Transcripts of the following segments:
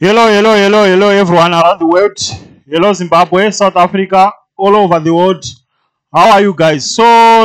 Hello, hello, hello, hello, everyone around the world. Hello, Zimbabwe, South Africa, all over the world. How are you guys? So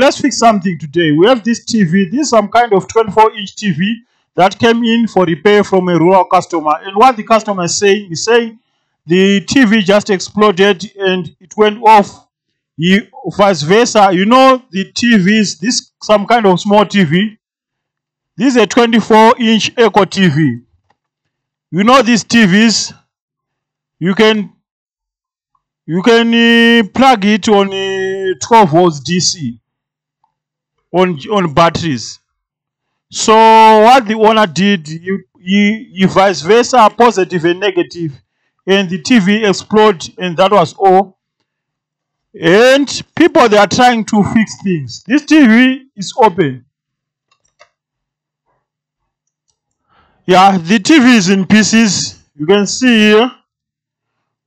let's fix something today. We have this TV. This is some kind of 24 inch TV that came in for repair from a rural customer. And what the customer is saying is saying the TV just exploded and it went off. He, vice versa. You know the TVs. This some kind of small TV. This is a 24 inch Ecco TV. You know these TVs. You can you can uh, plug it on uh, 12 volts DC on on batteries. So what the owner did, you he, he vice versa, positive and negative, and the TV exploded, and that was all. And people they are trying to fix things. This TV is open. Yeah, the TV is in pieces. You can see here.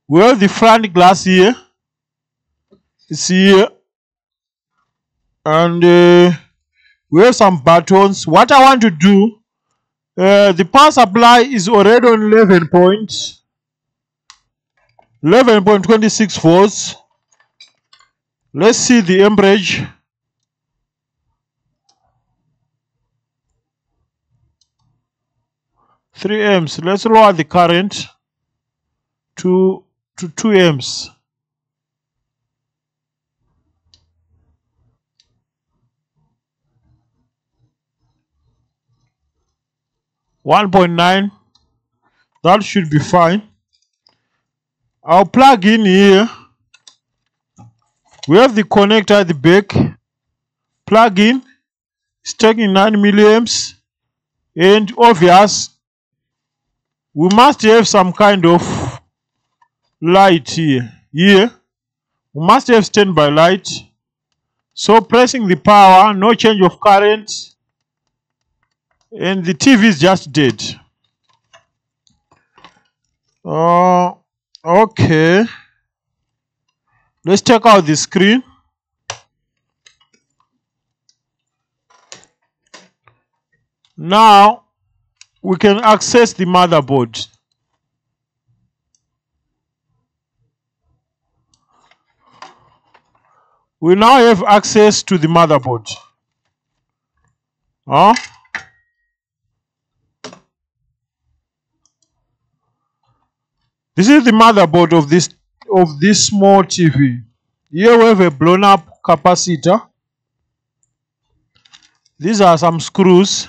We have the front glass here. It's here. And uh, we have some buttons. What I want to do, uh, the power supply is already on 11 point, 11.26 volts. Let's see the amperage. Three amps. Let's lower the current to to two amps. One point nine. That should be fine. I'll plug in here. We have the connector at the back. Plug in. It's taking nine milliamps. And obvious, we must have some kind of light here. Here, we must have standby light. So pressing the power, no change of current, and the TV is just dead. Uh, okay. Let's check out the screen. Now, we can access the motherboard. We now have access to the motherboard. Huh? This is the motherboard of this of this small TV. Here we have a blown up capacitor. These are some screws.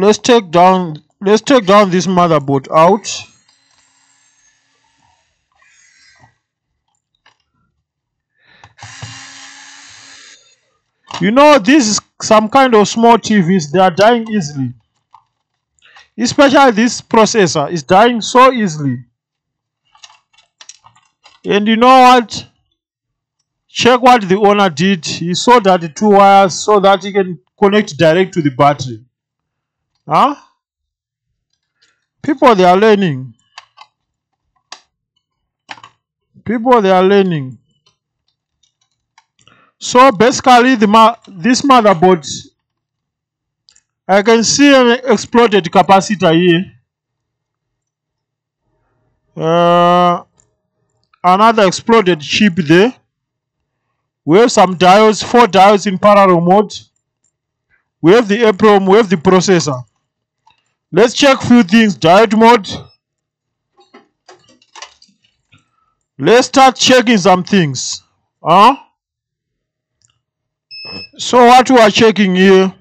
Let's take down let's take down this motherboard out. You know this is some kind of small tvs they are dying easily. Especially this processor is dying so easily. And you know what? Check what the owner did. He saw that the two wires so that he can connect direct to the battery Huh? People they are learning. People they are learning. So basically, the ma this motherboard, I can see an exploded capacitor here. Uh, another exploded chip there. We have some diodes, four diodes in parallel mode. We have the EPROM, we have the processor. Let's check few things. Diode mode. Let's start checking some things. Huh? So what we are checking here,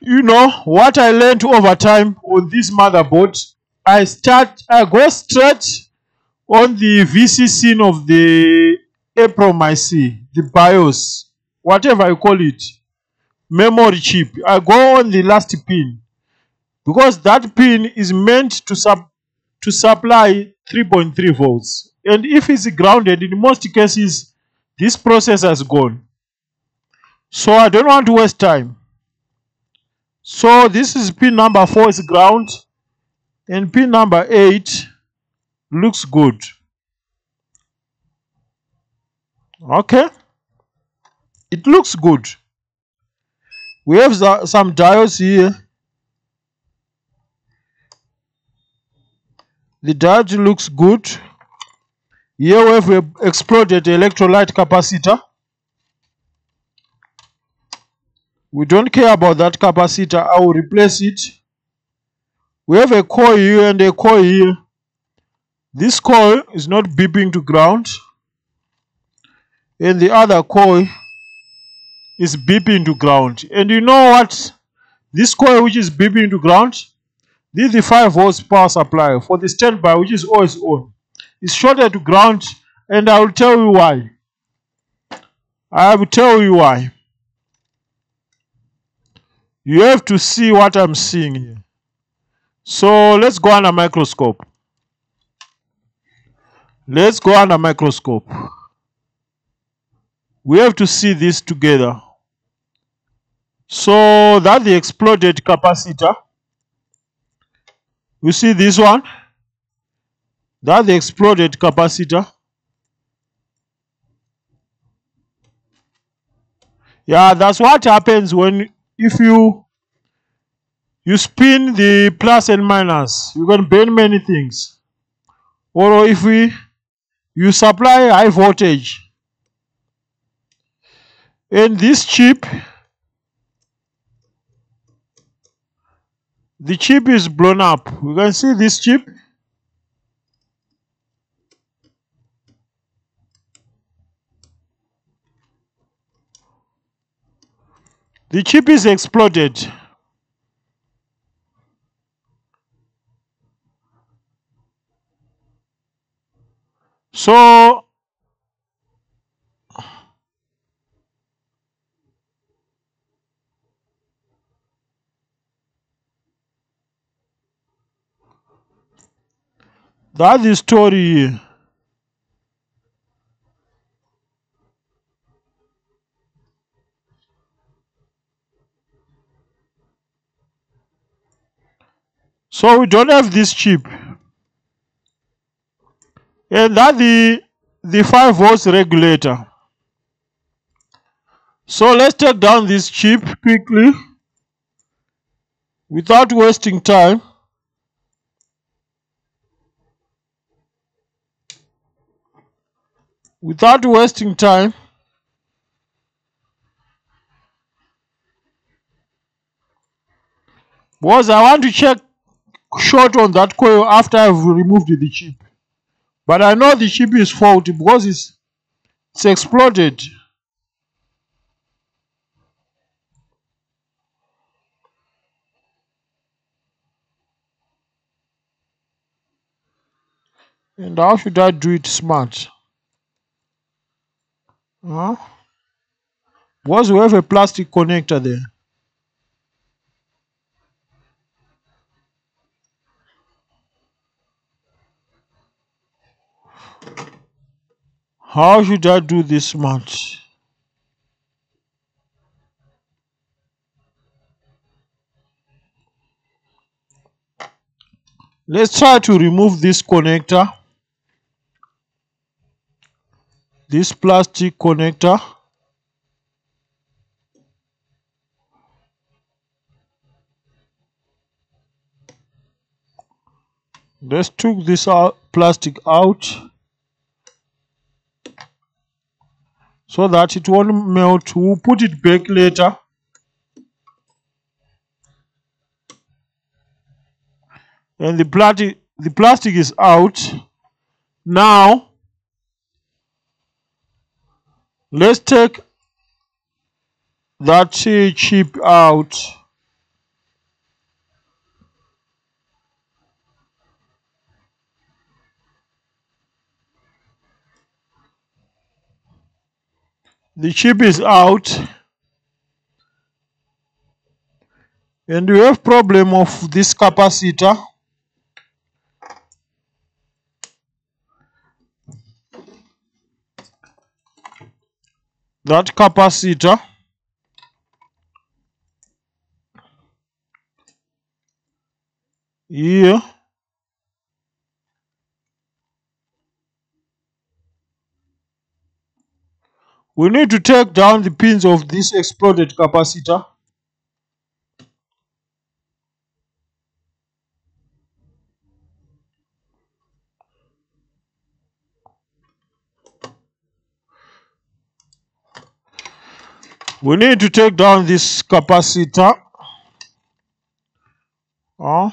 you know, what I learned over time on this motherboard, I start, I go straight on the VCC of the EPROM IC, the BIOS, whatever you call it, memory chip. I go on the last pin because that pin is meant to sub to supply 3.3 volts. And if it's grounded in most cases this processor is gone. So i don't want to waste time. So this is pin number 4 is ground and pin number 8 looks good. Okay? It looks good. We have some diodes here the diode looks good. Here we have exploded electrolyte capacitor. We don't care about that capacitor. I will replace it. We have a coil here and a coil. Here this coil is not beeping to ground. And the other coil is beeping to ground. And you know what? This coil which is beeping to ground this is the 5 volts power supply. For the standby which is always on it's shorted to ground and i will tell you why. I will tell you why. You have to see what i'm seeing here. So let's go under microscope. Let's go under microscope. We have to see this together. So that the exploded capacitor you see this one? That the exploded capacitor. Yeah that's what happens when if you you spin the plus and minus you can burn many things. Or if we you supply high voltage. And this chip the chip is blown up. You can see this chip. The chip is exploded. So that's the story. So we don't have this chip. And that the the 5 volts regulator. So let's take down this chip quickly without wasting time. Without wasting time. Because I want to check short on that coil after I've removed the chip. But I know the chip is faulty because it's it's exploded. And how should I do it smart? Huh? Because we have a plastic connector there. How should I do this smart? Let's try to remove this connector. This plastic connector. Let's took this out, plastic out so that it won't melt. We'll put it back later. And the plastic, the plastic is out. Now, let's take that chip out. the chip is out and we have problem of this capacitor that capacitor here We need to take down the pins of this exploded capacitor. We need to take down this capacitor. Oh.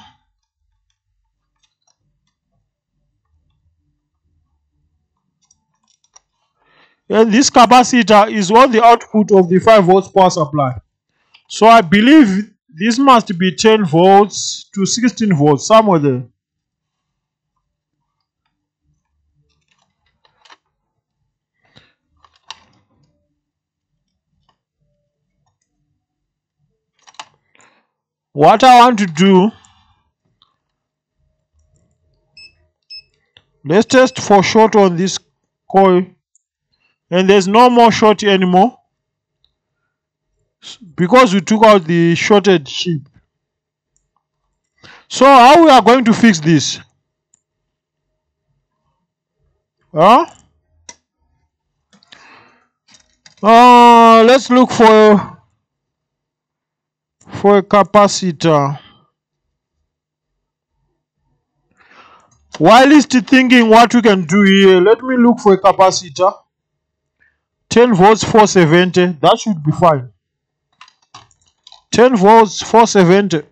And this capacitor is on the output of the 5 volts power supply. So I believe this must be 10 volts to 16 volts, somewhere there. What I want to do, let's test for short on this coil. And there's no more short anymore because we took out the shorted chip. So how we are going to fix this? Huh? Uh, let's look for for a capacitor. While still thinking what we can do here, let me look for a capacitor. 10 volts 470 that should be fine 10 volts 470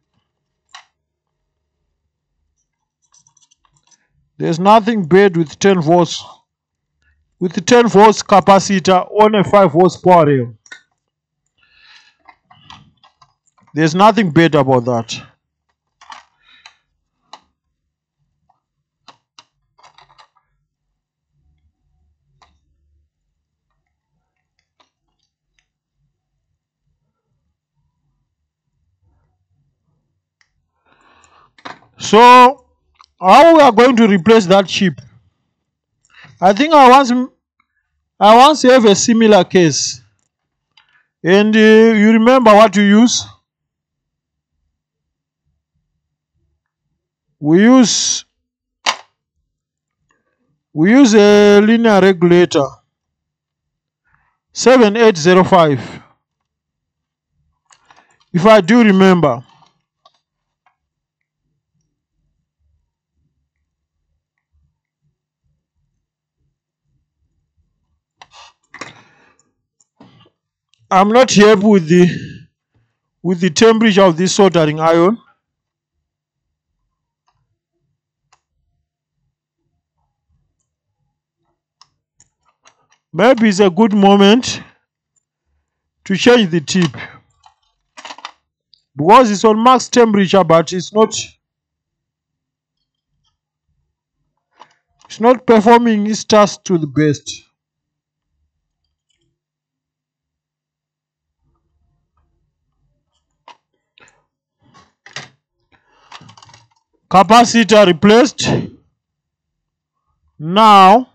there's nothing bad with 10 volts with the 10 volts capacitor on a 5 volts power rail there's nothing bad about that So how we are going to replace that chip? I think I once I once have a similar case. And uh, you remember what you use? We use we use a linear regulator 7805 if I do remember I'm not here with the with the temperature of this soldering iron. Maybe it's a good moment to change the tip because it's on max temperature but it's not it's not performing its task to the best. capacitor replaced now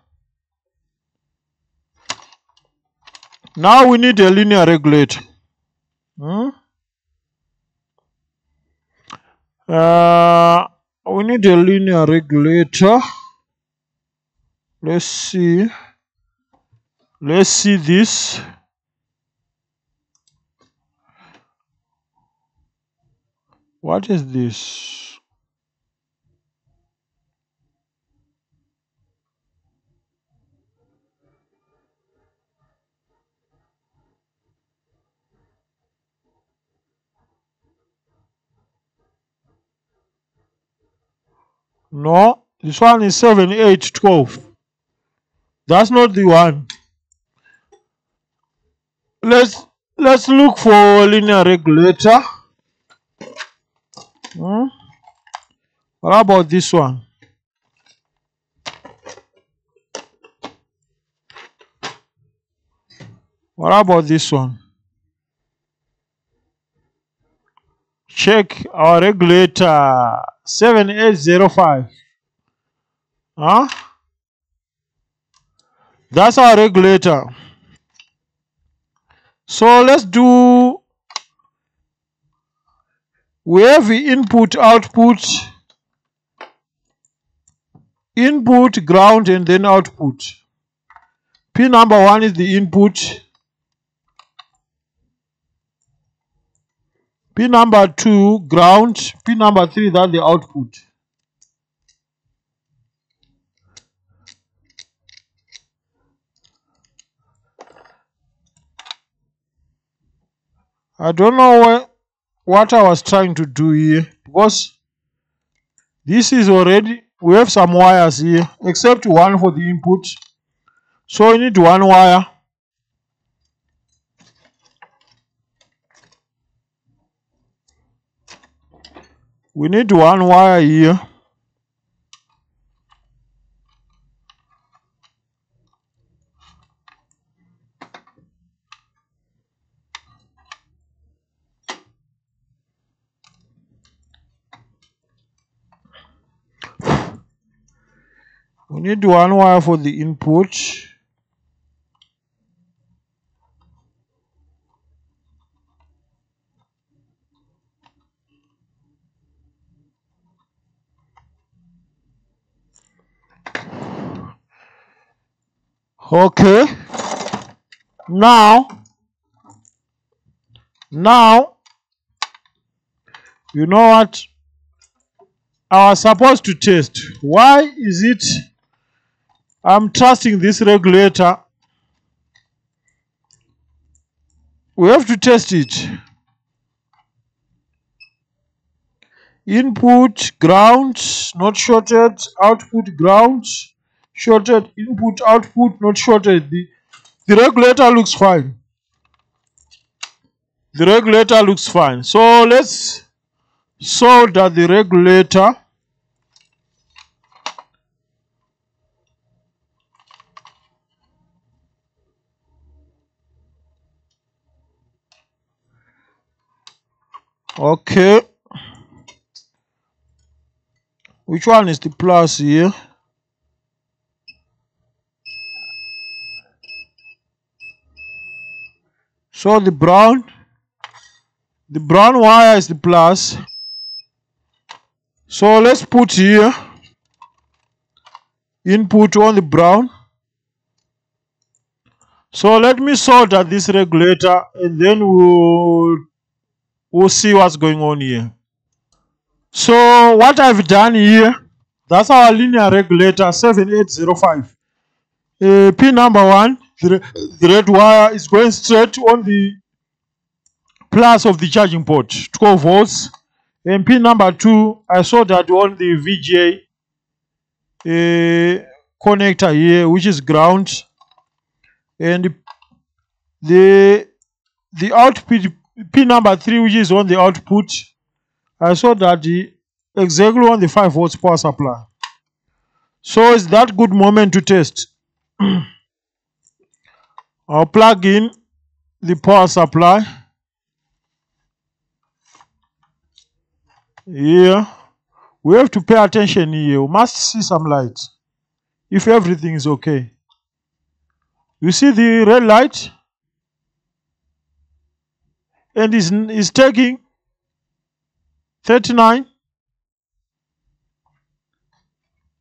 now we need a linear regulator. Hmm? uh, we need a linear regulator. Let's see. Let's see this. What is this No, this one is 7, 8, 12. That's not the one. Let's let's look for linear regulator. Hmm? What about this one? What about this one? Check our regulator. 7805. Huh? That's our regulator. So let's do, we have the input, output, input, ground, and then output. Pin number one is the input. Pin number 2 ground, pin number 3 that's the output. I don't know what, I was trying to do here because this is already we have some wires here except one for the input. So we need one wire we need one wire here. We need one wire for the input okay. Now now you know what? I was supposed to test. Why is it I'm trusting this regulator? We have to test it. Input ground not shorted output ground shorted input output not shorted. The, the regulator looks fine. The regulator looks fine. So let's solder the regulator okay. Which one is the plus here so the brown the brown wire is the plus. So let's put here input on the brown. So let me solder this regulator and then we'll we'll see what's going on here. So what i've done here that's our linear regulator 7805 uh, pin number one the, the red wire is going straight on the plus of the charging port. 12 volts. And pin number two i saw that on the vga uh, connector here which is ground. And the the output pin number three which is on the output i saw that the exactly on the 5 volts power supply. So is that good moment to test i'll plug in the power supply. Here. We have to pay attention here. We must see some light if everything is okay. You see the red light? And is is taking 39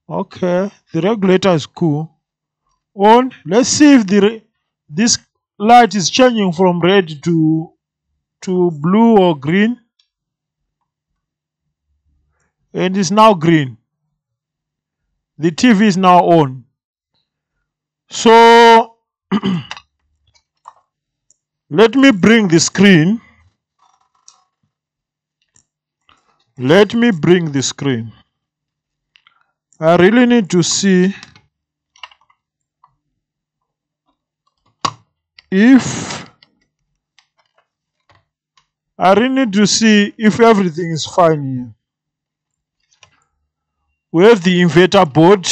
okay. The regulator is cool. On. Let's see if the this light is changing from red to to blue or green. And it's now green. The tv is now on. So let me bring the screen. Let me bring the screen. I really need to see if i really need to see if everything is fine here. We have the inverter board.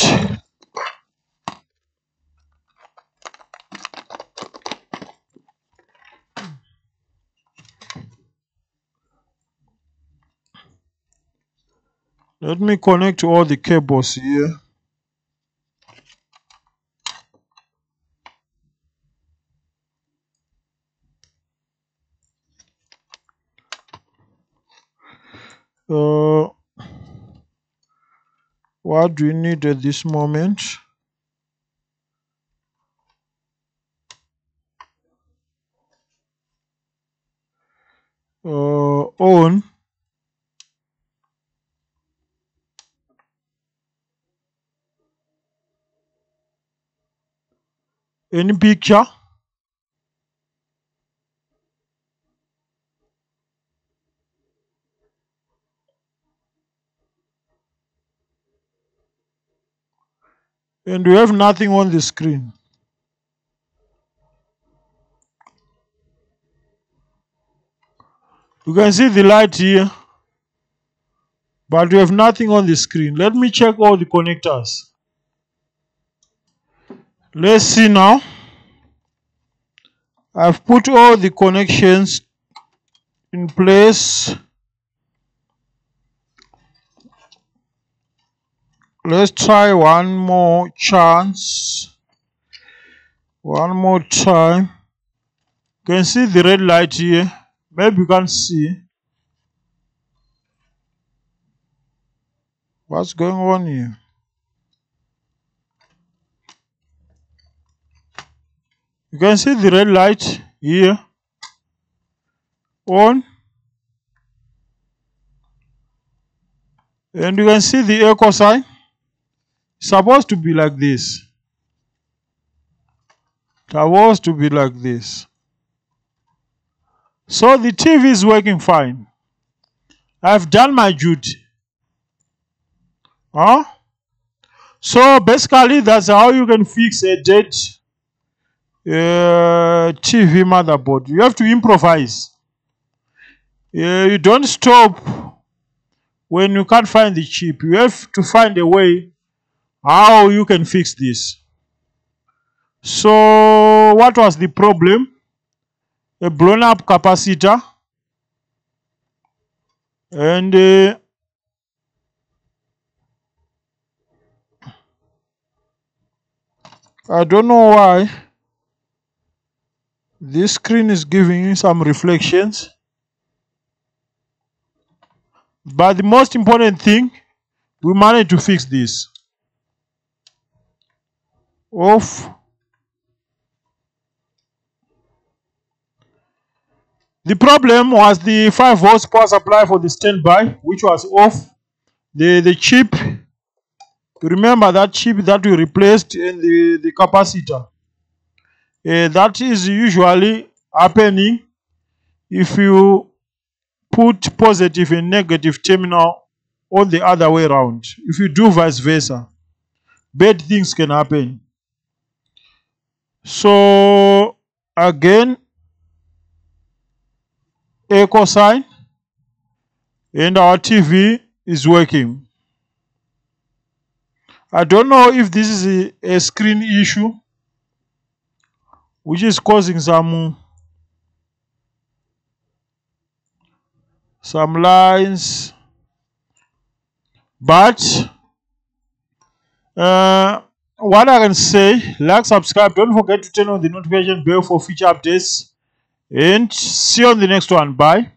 Let me connect all the cables here uh, what do we need at this moment? Uh, on. Any picture and we have nothing on the screen. You can see the light here but we have nothing on the screen. Let me check all the connectors. Let's see now. I've put all the connections in place let's try one more chance. One more time. You can see the red light here. Maybe you can see. What's going on here? You can see the red light here. On. And you can see the Ecco sign supposed to be like this. Supposed to be like this. So the TV is working fine. I've done my duty. Huh? So basically that's how you can fix a dead uh, TV motherboard. You have to improvise. Uh, you don't stop when you can't find the chip. You have to find a way how you can fix this? So what was the problem? A blown up capacitor and uh, I don't know why this screen is giving some reflections. But the most important thing we managed to fix this off the problem was the 5 volts power supply for the standby which was off. The the chip remember that chip that we replaced in the the capacitor? Uh, that is usually happening if you put positive and negative terminal on the other way around. If you do vice versa bad things can happen so again Ecco sign and our TV is working. I don't know if this is a, a screen issue which is causing some some lines but uh, what I can say like subscribe don't forget to turn on the notification bell for future updates. And see you on the next one. Bye